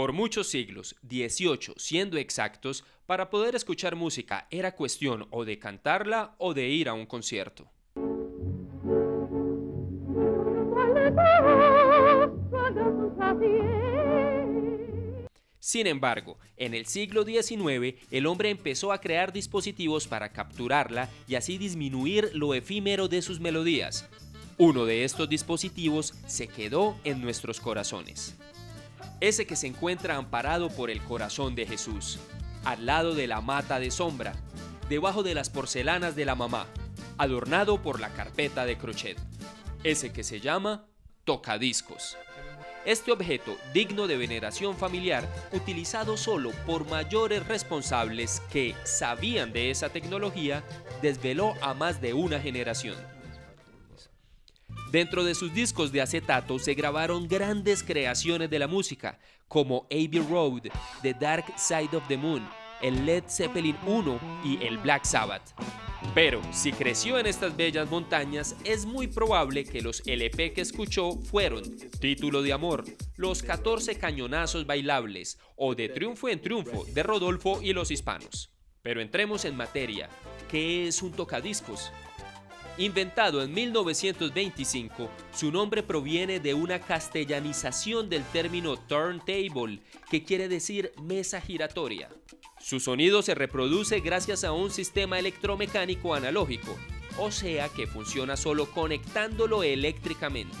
Por muchos siglos, 18 siendo exactos, para poder escuchar música era cuestión o de cantarla o de ir a un concierto. Sin embargo, en el siglo XIX el hombre empezó a crear dispositivos para capturarla y así disminuir lo efímero de sus melodías. Uno de estos dispositivos se quedó en nuestros corazones. Ese que se encuentra amparado por el corazón de Jesús, al lado de la mata de sombra, debajo de las porcelanas de la mamá, adornado por la carpeta de crochet. Ese que se llama tocadiscos. Este objeto, digno de veneración familiar, utilizado solo por mayores responsables que sabían de esa tecnología, desveló a más de una generación. Dentro de sus discos de acetato se grabaron grandes creaciones de la música, como Abbey Road, The Dark Side of the Moon, el Led Zeppelin 1 y el Black Sabbath. Pero si creció en estas bellas montañas, es muy probable que los LP que escuchó fueron Título de Amor, Los 14 Cañonazos Bailables o De Triunfo en Triunfo de Rodolfo y los Hispanos. Pero entremos en materia. ¿Qué es un tocadiscos? Inventado en 1925, su nombre proviene de una castellanización del término turntable, que quiere decir mesa giratoria. Su sonido se reproduce gracias a un sistema electromecánico analógico, o sea que funciona solo conectándolo eléctricamente.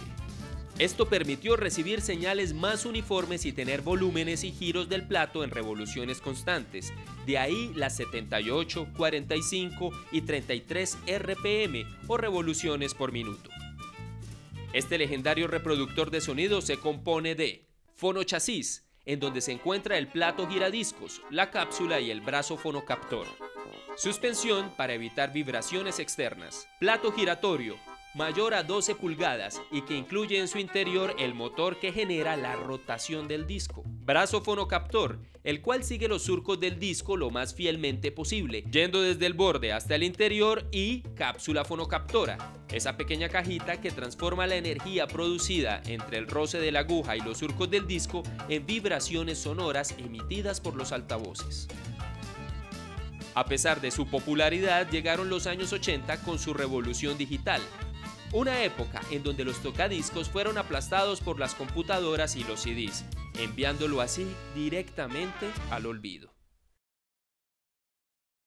Esto permitió recibir señales más uniformes y tener volúmenes y giros del plato en revoluciones constantes, de ahí las 78, 45 y 33 RPM o revoluciones por minuto. Este legendario reproductor de sonido se compone de fonochasis, en donde se encuentra el plato giradiscos, la cápsula y el brazo fonocaptor. Suspensión para evitar vibraciones externas. Plato giratorio, mayor a 12 pulgadas y que incluye en su interior el motor que genera la rotación del disco. Brazo fonocaptor, el cual sigue los surcos del disco lo más fielmente posible, yendo desde el borde hasta el interior y cápsula fonocaptora, esa pequeña cajita que transforma la energía producida entre el roce de la aguja y los surcos del disco en vibraciones sonoras emitidas por los altavoces. A pesar de su popularidad, llegaron los años 80 con su revolución digital, una época en donde los tocadiscos fueron aplastados por las computadoras y los CDs, enviándolo así directamente al olvido.